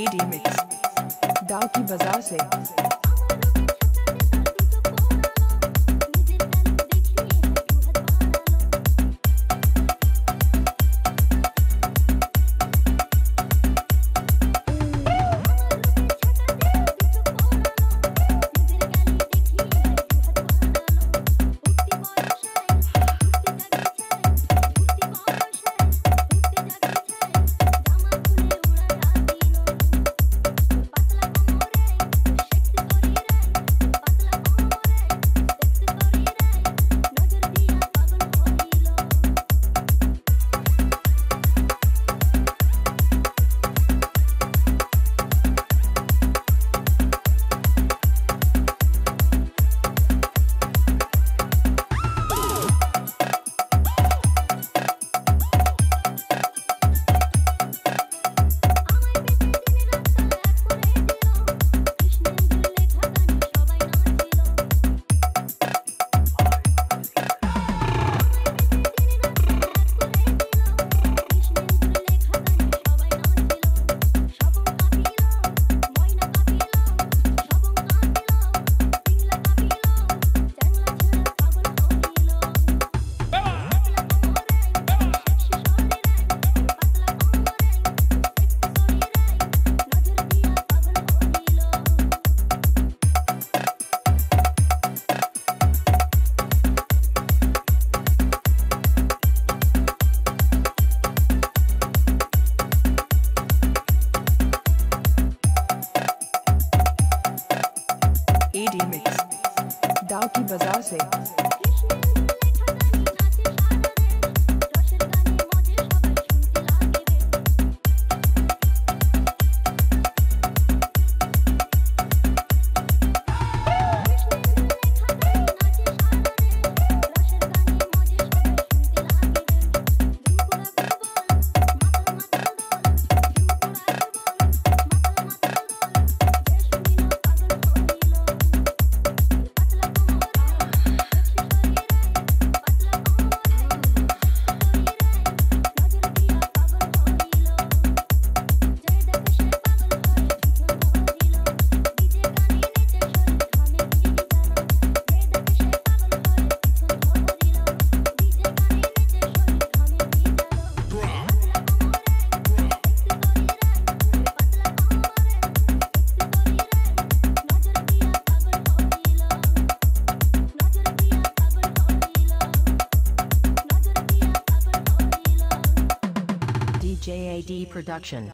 AD mix डाउ की बाज़ार से एडी मिक्स दाव की बाज़ार से Production.